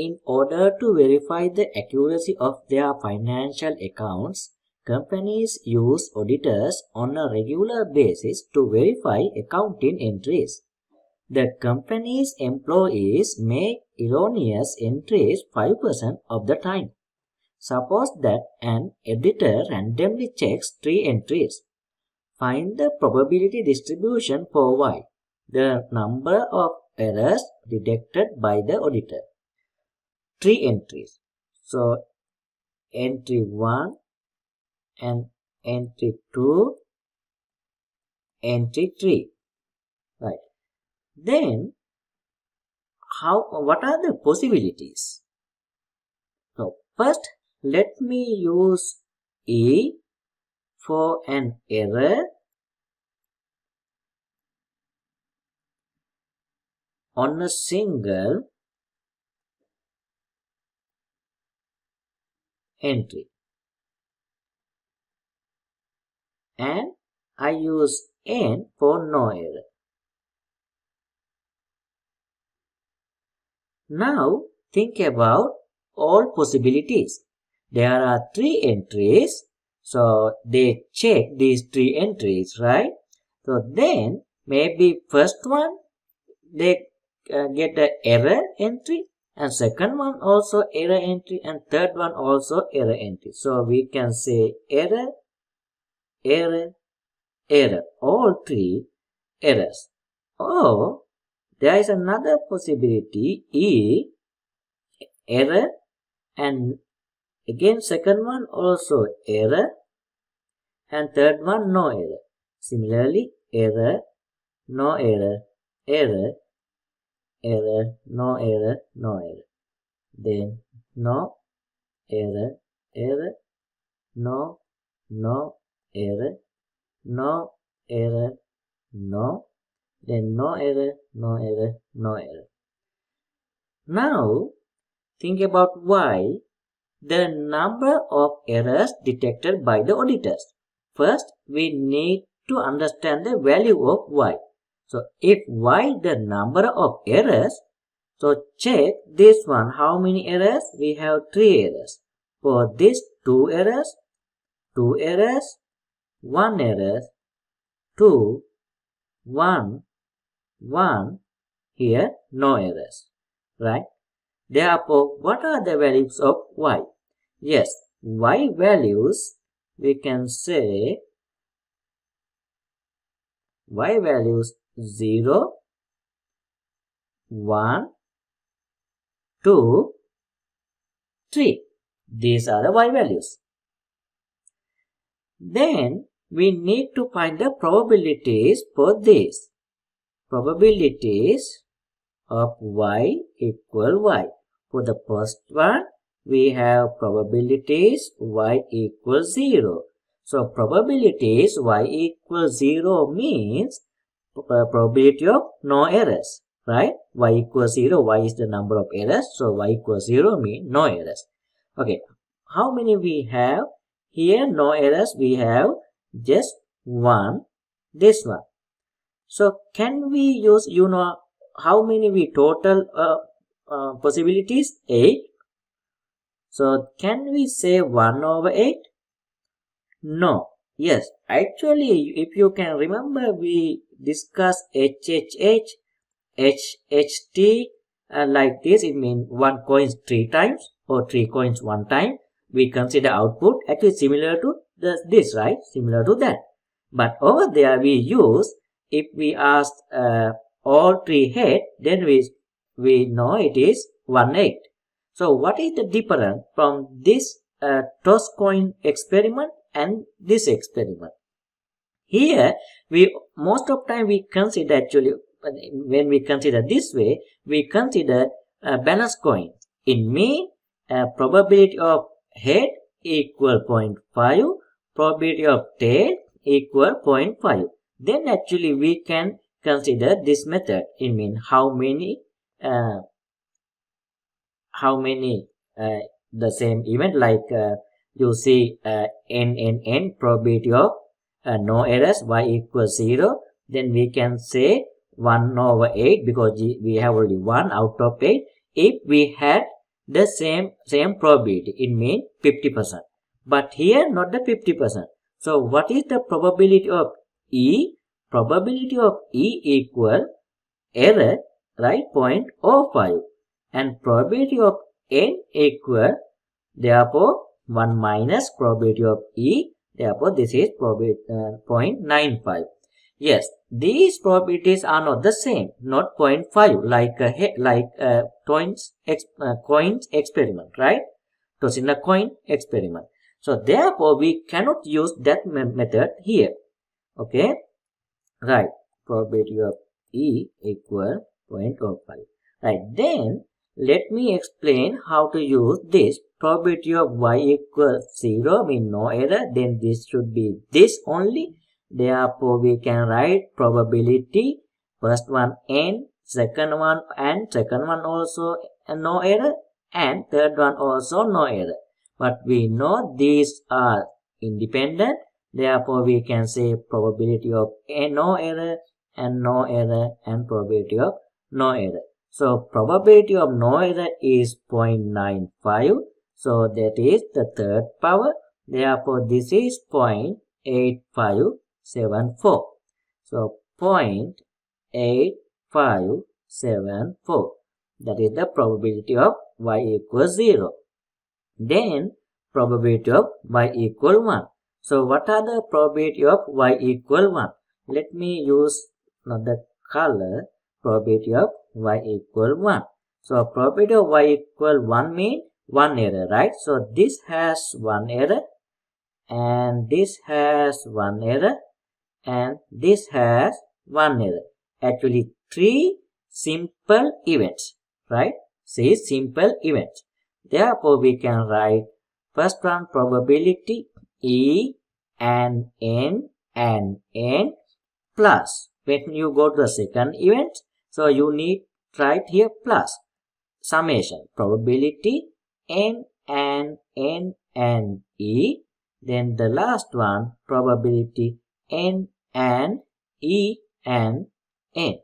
In order to verify the accuracy of their financial accounts, companies use auditors on a regular basis to verify accounting entries. The company's employees make erroneous entries 5% of the time. Suppose that an auditor randomly checks three entries. Find the probability distribution for y, the number of errors detected by the auditor. Three entries. So, entry 1 and entry 2, entry 3. Right. Then, how, what are the possibilities? So, first, let me use E for an error on a single entry and I use n for no error. Now think about all possibilities. There are three entries. So they check these three entries, right? So then maybe first one they uh, get the error entry and second one also error entry and third one also error entry. So we can say error, error, error. All three errors. Or there is another possibility E error and Again second one also error and third one no error. Similarly error, no error, error, error, no error, no error. Then no error, error, no, no error, no error, no, then no error, no error, no error. Now think about why the number of errors detected by the auditors. First, we need to understand the value of y. So, if y the number of errors, so check this one. How many errors? We have three errors. For this, two errors, two errors, one error, two, one, one. Here, no errors. Right? Therefore, what are the values of y? Yes, y values, we can say y values 0, 1, 2, 3. These are the y values. Then we need to find the probabilities for this. Probabilities of y equal y. For the first one, we have probabilities y equals 0. So probabilities y equals 0 means uh, probability of no errors, right? y equals 0, y is the number of errors. So y equals 0 means no errors. Okay, how many we have? Here no errors, we have just one, this one. So can we use, you know, how many we total uh, uh, possibilities? 8. So can we say 1 over 8? No. Yes, actually if you can remember we discussed HHH, HHT uh, like this it means 1 coins 3 times or 3 coins 1 time. We consider output actually similar to the, this right, similar to that. But over there we use if we ask uh, all three head then we, we know it is 1 8. So what is the difference from this uh, toss coin experiment and this experiment? Here, we most of time we consider actually when we consider this way, we consider a balance coin. In mean, uh, probability of head equal 0.5, probability of tail equal 0.5. Then actually we can consider this method. It mean how many uh, how many uh, the same event like uh, you see uh, n n n probability of uh, no errors y equals 0 then we can say 1 over 8 because we have already 1 out of 8 if we had the same, same probability. It means 50%. But here not the 50%. So what is the probability of E? Probability of E equal error, right, 0.05. And probability of N equal, therefore, 1 minus probability of E. Therefore, this is probability uh, 0.95. Yes, these probabilities are not the same, not 0.5 like a like a coins ex, uh, coins experiment, right? Tossing a coin experiment. So therefore, we cannot use that method here. Okay, right? Probability of E equal 0.05. Right. Then let me explain how to use this probability of y equals 0 mean no error then this should be this only Therefore, we can write probability first one n, second one and second one also no error and third one also no error. But we know these are independent. Therefore, we can say probability of a no error and no error and probability of no error. So, probability of no error is 0.95. So, that is the third power. Therefore, this is 0.85 seven four. So point eight five seven four. That is the probability of y equals zero. Then probability of y equal one. So what are the probability of y equal one? Let me use another color probability of y equal one. So probability of y equal one mean one error, right? So this has one error and this has one error and this has one error. Actually, three simple events, right? See, simple events. Therefore, we can write first one probability E and N and N plus. When you go to the second event, so you need write here plus summation probability N and N and E. Then the last one probability N and E and N.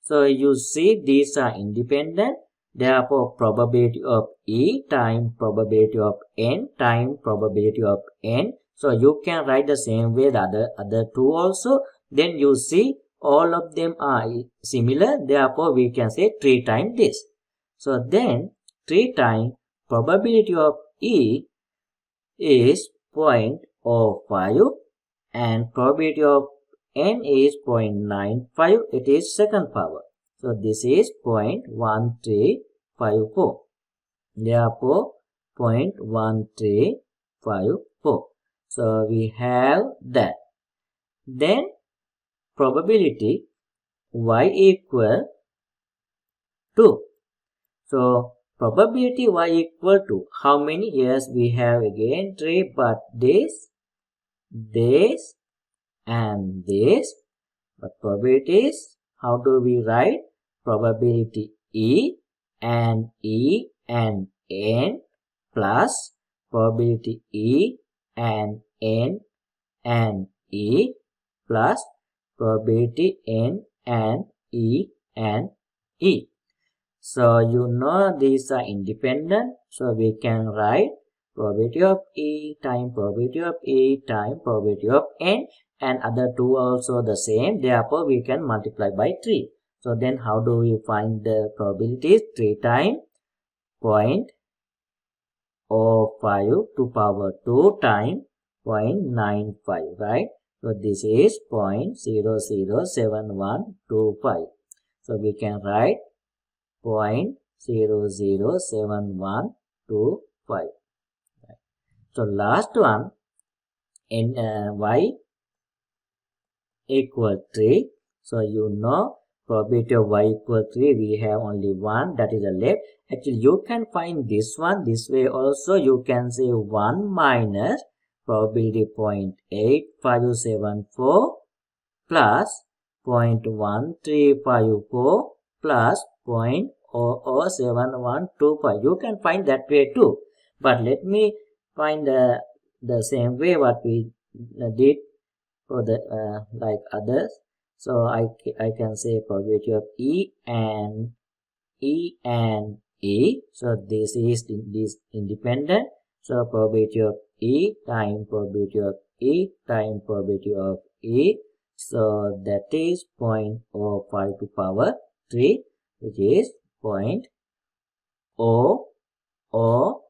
So you see these are independent. Therefore, probability of E time probability of N time probability of N. So you can write the same way the other, other two also. Then you see all of them are similar. Therefore, we can say 3 times this. So then 3 times probability of E is 0.05 and probability of n is 0.95 it is second power. So this is 0.1354 therefore 0.1354 so we have that. Then probability y equal 2 so probability y equal to how many years we have again 3 but this this and this. But probability is, how do we write? Probability E and E and N plus probability E and N and E plus probability N and E and E. So you know these are independent. So we can write probability of E time probability of E time probability of N and other two also the same. Therefore we can multiply by 3 so then how do we find the probabilities? 3 times point oh five to power 2 times 0.95 right? So this is 0.007125 so we can write 0.007125 so last one in uh, y equal 3. So you know probability of y equal 3 we have only one that is the left. Actually you can find this one this way also you can say 1 minus probability 0.8574 plus 0.1354 plus 0.07125. You can find that way too. But let me find the, the same way what we did for the uh, like others so I, I can say probability of E and E and E. So this is this independent. So probability of E time probability of E time probability of E. So that is 0.05 to power 3 which is point O O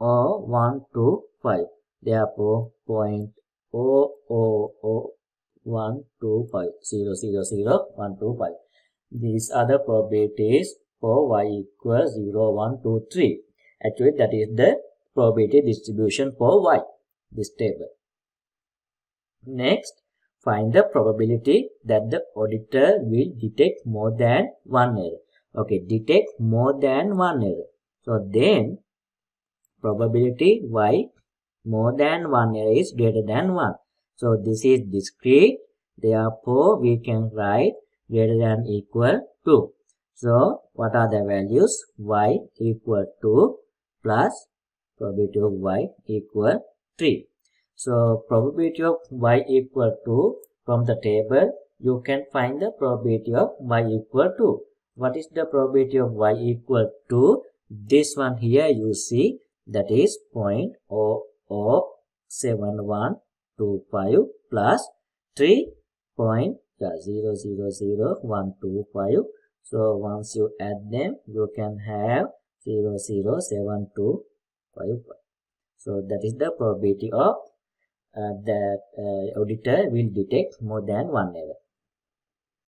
O 1 to 5. Therefore point O O O 1 to 5 0 0 0 1 to 5. These are the probabilities for y equals 0 1 2 3. Actually that is the probability distribution for y this table. Next, find the probability that the auditor will detect more than one error. Okay, detect more than one error. So then, probability y more than one error is greater than 1. So this is discrete. Therefore, we can write greater than equal to. So what are the values? y equal to plus probability of y equal 3. So probability of y equal to from the table you can find the probability of y equal to. What is the probability of y equal to? This one here you see that is 0.07125 plus 3.000125. So once you add them you can have 00725. So that is the probability of uh, that uh, auditor will detect more than one error.